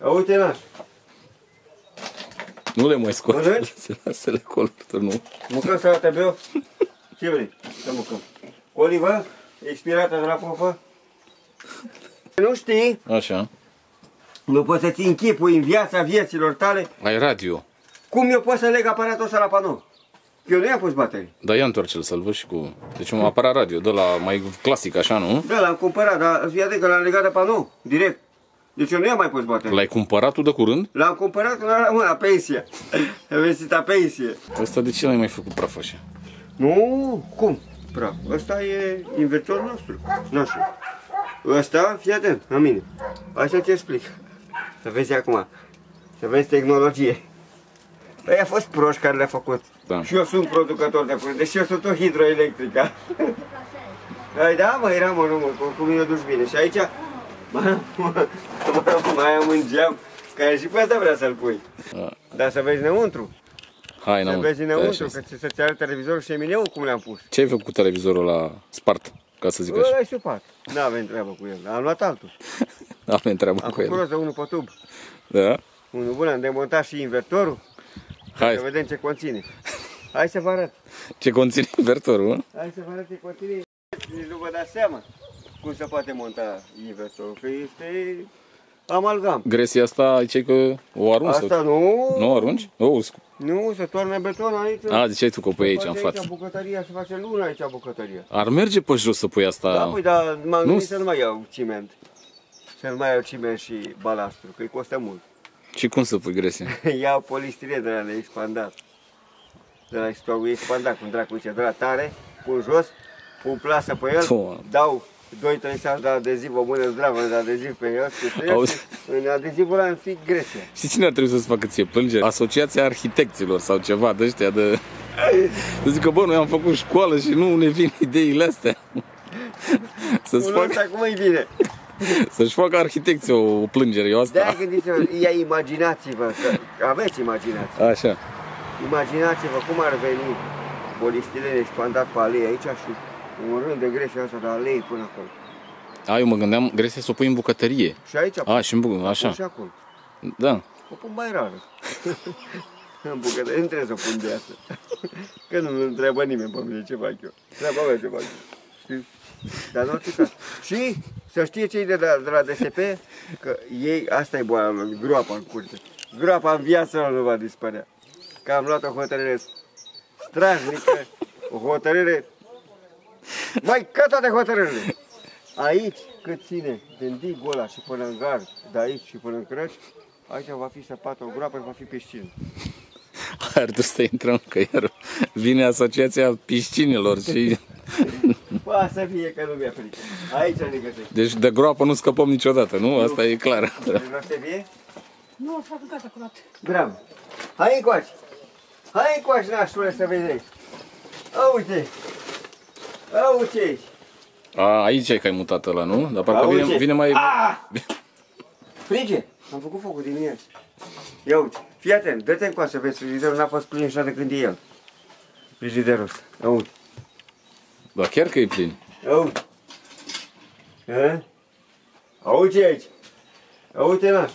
Uite, naș. Nu le mai scot. Mănânci? Se lasă le acolo, nu. Mâncăm salată beo? Ce vrei să mâncăm? Olivă? Expirată de la pofă? Nu știi, Așa. nu poți să-ți închipui în viața vieților tale Ai radio. cum eu pot să leg aparatul ăsta la panou. Eu nu i-am pus baterii. Dar ia întoarce-l să-l văd și cu... Deci un aparat radio, de la mai clasic, așa, nu? Da, l-am cumpărat, dar fii atent că l-am legat de panou, direct. Deci eu nu i-am mai pus baterii. L-ai cumpărat tu de curând? L-am cumpărat când eram la pensie. Am venit la pensie. Ăsta de ce l-ai mai făcut praf așa? Nu, cum? Praf. Ăsta e invertorul nostru. Nu știu. Ăsta, fii atent, la mine. Hai să-ți explic. Să vezi acum. Să vezi tehnologie. Păi a fost proști care le-a făcut. Da. Și eu sunt producător de curent, deci eu sunt o hidroelectrică. Ai, da, mă, eram mă, nu, mă, cu, cu mine o duci bine. Și aici mai, mai, mai am un geam care și pe asta vrea să-l pui. Da. Dar să vezi înăuntru. Hai, Să n-am. vezi Stai înăuntru, așa. că ți- să-ți arăt televizorul și emineu cum le-am pus. Ce ai făcut cu televizorul la spart, ca să zic așa? Ăla e supat. Nu avem treabă cu el. Am luat altul. Avem treabă Am cu făcut el. rost de unul pe tub. Da? Unul bun, am demontat și invertorul. Să Hai, vedem ce conține. Hai să vă arăt. ce conține invertorul, mă? Hai să vă arăt ce conține. Nici nu vă dați seama cum se poate monta invertorul. Că este amalgam. Gresia asta, aici e că o arunci? Asta sau- nu. Nu o arunci? Oh, scu- Nu, se toarnă beton aici. A, ziceai tu că o pui aici, Se în face față. bucătăria, se face lună aici bucătăria. Ar merge pe jos să pui asta. Da, păi, dar m-am Nu gândit s- să nu mai iau ciment. Să nu mai iau ciment și balastru, că îi costă mult. Și cum să pui gresia? Iau polistiren de la neexpandat. De la stoagul expandat, cum dracuț zice, de la tare, pun jos, pun plasă pe el, Doamne. dau 2-3 saci de adeziv, o mână zdravă de adeziv pe el, și Auzi? trece, în adezivul ăla îmi fi gresie. Și cine ar trebui să-ți facă ție plângeri? Asociația Arhitecților sau ceva de ăștia de... Să zică, bă, noi am făcut școală și nu ne vin ideile astea. Să-ți Unul fac, ăsta cum îi vine? să-și facă arhitecții o, o plângere, eu De-aia asta. gândiți-vă, ia imaginați-vă, că aveți imaginație. Așa. Imaginați-vă cum ar veni polistiren expandat pe alei aici și un rând de gresie asta de alei până acolo. A, eu mă gândeam, gresia să o pui în bucătărie. Și aici A, și în bucă, așa. și acolo. Da. O pun mai rar. în bucătărie, nu trebuie să o pun de asta. Că nu îmi întreabă nimeni pe mine ce fac eu. Treaba mea ce fac eu. Știi? Dar în orice caz. Și să știe cei de la, de la DSP că ei, asta e boala lor, groapa în curte. Groapa în viața lor nu va dispărea. Că am luat o hotărâre strajnică, o hotărâre mai ca toate hotărârile. Aici, cât ține din digul ăla și până în gard, de aici și până în crăci, aici va fi săpată o groapă și va fi piscină. Ar trebui să intrăm, că iar vine asociația piscinilor și... Ba să fie că nu mi-e frică. Aici ne găsești. Deci de groapă nu scăpăm niciodată, nu? Asta e clar. Vreau să fie? Nu, s-a gata curat. Bravo. Hai încoace. Hai încoace, nașule, să vezi aici. A, uite. A, uite aici. A, aici e că ai mutat ăla, nu? Dar parcă Auzi? vine, vine mai... Ah! Frige. Am făcut focul dimineața. Ia uite. Fii atent. Dă-te încoace să vezi. Frigiderul n-a fost plin așa de când e el. Frigiderul ăsta. A, uite. Dar chiar că e plin. A, uite. A? Auzi aici. A, uite, naș.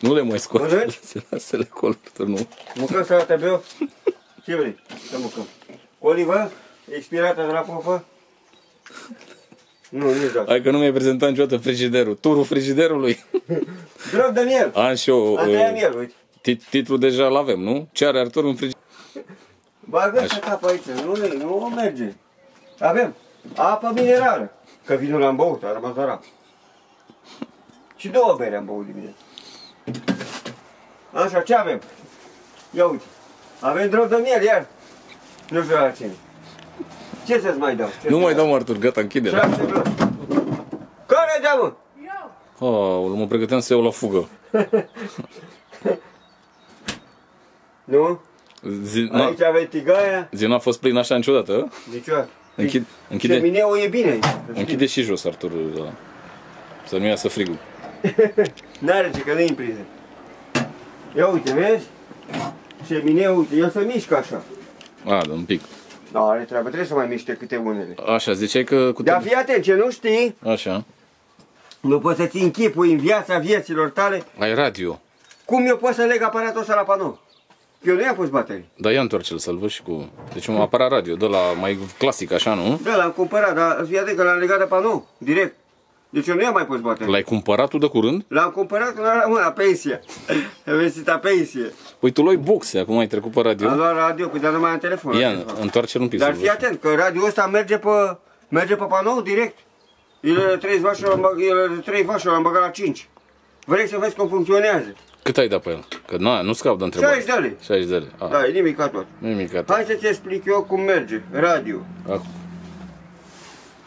Nu le mai scot. Mănânci? Se lasă le acolo, nu? Mâncăm salată beo? Ce vrei să mâncăm? Olivă? Expirată de la pofă? Nu, nici dacă. Hai că nu mi-ai prezentat niciodată frigiderul. Turul frigiderului. Drog de miel! Am și eu... Am tăiat uh, miel, uite. tit- Titlul deja l-avem, nu? Ce are Artur în frigider? Bagă să cap aici, nu, ne- nu merge. Avem apă minerală, că vinul l-am băut, a rămas doar apă. Și două bere am băut dimineața. Așa, ce avem? Ia uite. Avem drog de miel, iar. Nu știu la cine. Ce să-ți mai dau? Ce Nu să mai dau Artur, gata, închide-l. Șapte bere. Care dea, mă? Eu. Oh, mă pregăteam să iau la fugă. Nu? Zi, na, Aici avem tigaia. zi n-a fost plin așa niciodată? Niciodată. Închid, închide, Șemineul e bine aici. să știi. închide și jos Artur ăla. Să nu iasă frigul. N-are ce, că nu-i în priză. Ia uite, vezi? Șemineul, uite, el se mișcă așa. A, da, un pic. Da, are treabă, trebuie să mai miște câte unele. Așa, ziceai că cu... Dar fii atent, ce nu știi, Așa. Nu poți să-ți închipui în viața vieților tale Ai radio. cum eu pot să leg aparatul ăsta la panou. Eu nu i-am pus baterii. Dar ia întoarce-l să-l văd și cu... Deci un aparat radio, de la mai clasic așa, nu? Da, l-am cumpărat, dar fii atent că l-am legat de panou, direct. Deci eu nu i-am mai pus baterii. L-ai cumpărat tu de curând? L-am cumpărat când eram la pensie. Am venit la pensie. Păi tu luai boxe, acum ai trecut pe radio. Am luat radio, cu dar nu mai am telefon. Ia, întoarce-l un pic Dar să-l fii văd. atent, că radio ăsta merge pe, merge pe panou direct. El are 3 vașă, l-am bag- el are 3 vașă, l-am băgat la 5. Vrei să vezi cum funcționează? Cât ai dat pe el? Că nu, nu scap de întrebare. 60 de lei. 60 de lei. A, Da, e nimic ca tot. nimic atât. Hai să-ți explic eu cum merge radio. A,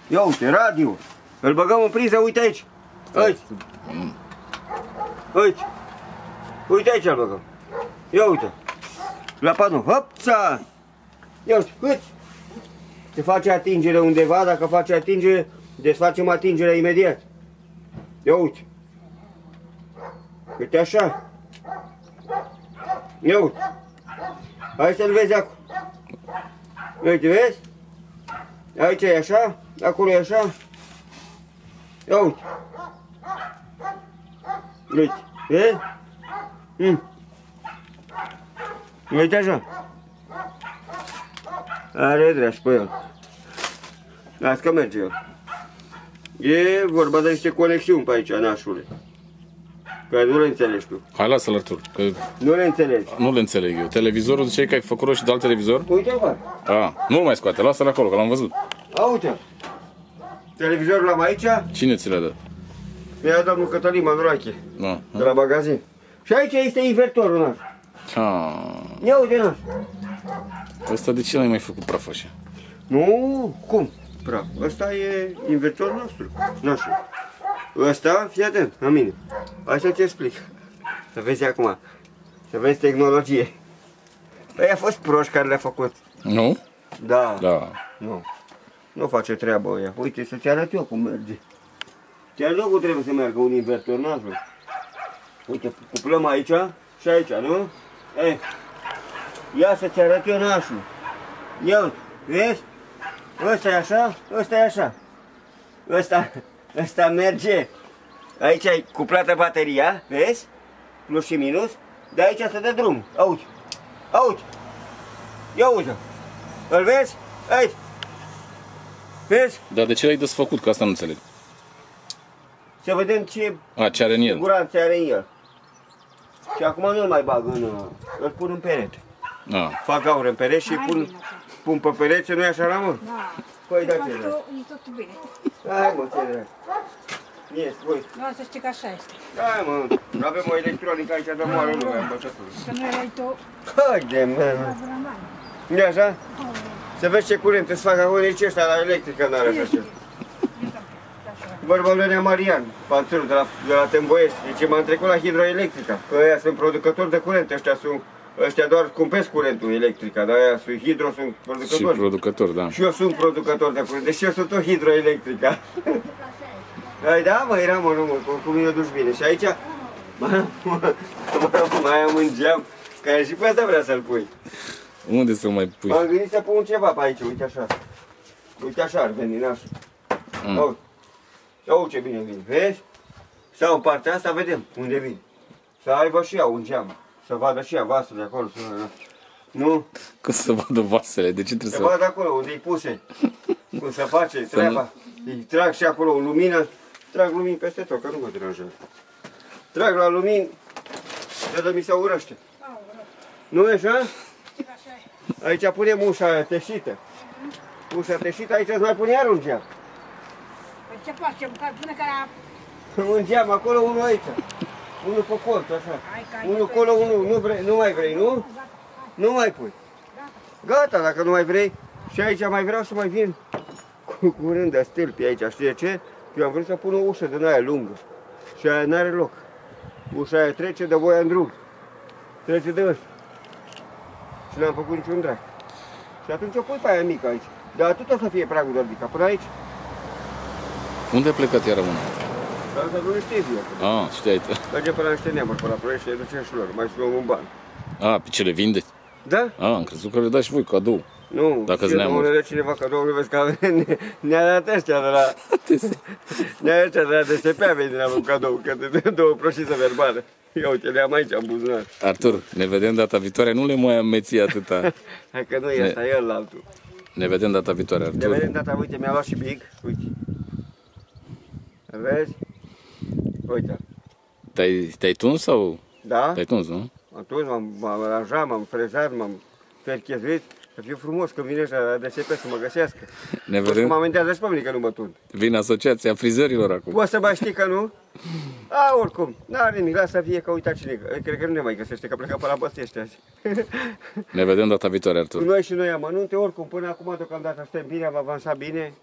Ia uite, radio. Îl băgăm în priză, uite aici. Uite. Uite. Uite aici îl băgăm. Ia uite. La panou. Hopța! Ia uite, cât? Se face atingere undeva, dacă face atingere, desfacem atingerea imediat. Ia uite. Uite așa. Ia uite. Hai să-l vezi acum. Uite, vezi? Aici e așa, acolo e așa. Ia uite. Uite, vezi? Mm. Uite așa. Are dragi pe el. Las că merge el. E vorba de niște conexiuni pe aici, nașule. Care nu le înțelegi tu. hai lasă-l Artur, că Nu le înțelegi. nu le înțeleg eu. Televizorul ziceai că ai făcut și de alt televizor? Uite, bă. A, nu mai scoate, lasă-l acolo, că l-am văzut. A, uite. Televizorul l-am aici. Cine ți le dă? Mi-a dat domnul Cătălin Manurache. Da. De la magazin. Și aici este invertorul naș. Ha. Ia uite naș. Ăsta de ce l-ai mai făcut praf așa? Nu, cum? Praf. Ăsta e invertorul nostru. Nașul. Ăsta, fii atent, la mine. Hai să-ți explic. Să vezi acum. Să vezi tehnologie. Păi a fost proști care le-a făcut. Nu? Da. Da. Nu. Nu face treaba ăia. Uite, să-ți arăt eu cum merge. Chiar nu cum trebuie să meargă un invertor nașul. Uite, cuplăm aici și aici, nu? Eh. Ia să-ți arăt eu nașul. Ia uite, vezi? Ăsta e așa, ăsta e așa. Ăsta, ăsta merge. Aici ai cuplată bateria, vezi? Plus și minus. De aici se dă drum. Auzi, auzi. Ia uite. Îl vezi? Aici. Vezi? Dar de ce l-ai desfăcut? Că asta nu înțeleg. Să vedem ce A, ce are în el? siguranță are în el. Și acum nu-l mai bag în... uh, Îl pun în perete. A, Fac gaură în perete și Hai pun, bine, așa. pun pe perete, nu-i așa la mă? Da. Păi da, ce Faci drag. tu, e totul bine. Hai mă, ce drag. Yes, voi. Nu să știi că așa este. Hai mă, avem o electronică aici de moară lumea în bătătură. Că nu erai tu Hai de mă. la Braman. E așa? Să vezi ce curent îți fac acolo nici ăștia la electrică n-are așa ceva. Vorba lui Nea Marian, panțurul de la, de la Temboiești. Deci m-am trecut la hidroelectrica. Că ăia sunt producători de curent, ăștia sunt Ăștia doar scumpesc curentul electrica, dar aia sunt hidro, sunt și producători. producător, da. Și eu sunt producător de curent, deci eu sunt tot hidroelectrica. Ai, da, mă, era mă, nu, mă, cu, cu mine duci bine. Și aici mai, mai, mai am un geam, care și pe asta vrea să-l pui. Unde să mai pui? M-am gândit să pun ceva pe aici, uite așa. Uite așa ar veni, n-așa. Mm. Mm. Sau ce bine vine, vezi? Sau în partea asta vedem unde vin. Să aibă și ea un geam. Să vadă și ea vasul de acolo. Să... Nu? Cum să vadă vasele? De ce Să trebuie să... vadă acolo unde i puse. Cum se face treaba. Îi trag și acolo o lumină. Trag lumini peste tot, că nu mă deranjează. Trag la lumini. De de mi se urăște. Nu e așa? Aici punem ușa aia teșită. Ușa teșită, aici îți mai pune iar un geam. Păi ce facem? Că până care Un geam acolo, unul aici. Unul pe colț, așa. Hai că ai Unul nevoie. acolo, unul. Nu, vrei, nu mai vrei, nu? Nu mai pui. Gata, dacă nu mai vrei. Și aici mai vreau să mai vin cu curând de stâlpi aici. Știi de ce? Eu am vrut să pun o ușă din aia lungă. Și aia n-are loc. Ușa aia trece de voia în drum. Trece de ăsta. Și n-am făcut niciun drag. Și atunci o pui pe aia mică aici. Dar atât o să fie pragul de ridicat. Până aici. Unde a plecat iară una? Dar să nu știi eu. Ah, știai tu. Merge pe la niște neamuri, pe la proiect și le ducem și lor. Mai să luăm un ban. Ah, pe ce le vindeți? Da? Ah, am crezut că le dați și voi cadou. Nu, Dacă-s și neamuri. domnule cineva că domnule vezi că ne- ne-a dat ăștia de la... Ne-a dat ăștia de la DSP a venit la un cadou, că de, de două procesă verbală. Ia uite, le-am aici în buzunar. Artur, ne vedem data viitoare, nu le mai ameți atâta. Hai că nu e asta, e ăla altul. Ne vedem data viitoare, Ne Artur. vedem data, uite, mi-a luat și big, uite. Vezi? Uite, Te-ai, te-ai tuns sau? da? Te-ai tuns, nu? Atunci m-am, m-am aranjat, m-am frezat, m-am perchezuit. Să fiu frumos când vine ăștia la DSP să mă găsească. Ne Poți să vedem. mă amendează și pe mine că nu mă tund. Vine asociația frizărilor acum. Poți să mai știi că nu? A, oricum, n-are nimic, lasă să fie că uita cine. Cred că nu ne mai găsește, că pleca pe la bățește azi. Ne vedem data viitoare, Cu Artur. noi și noi amănunte, oricum, până acum deocamdată suntem bine, am avansat bine.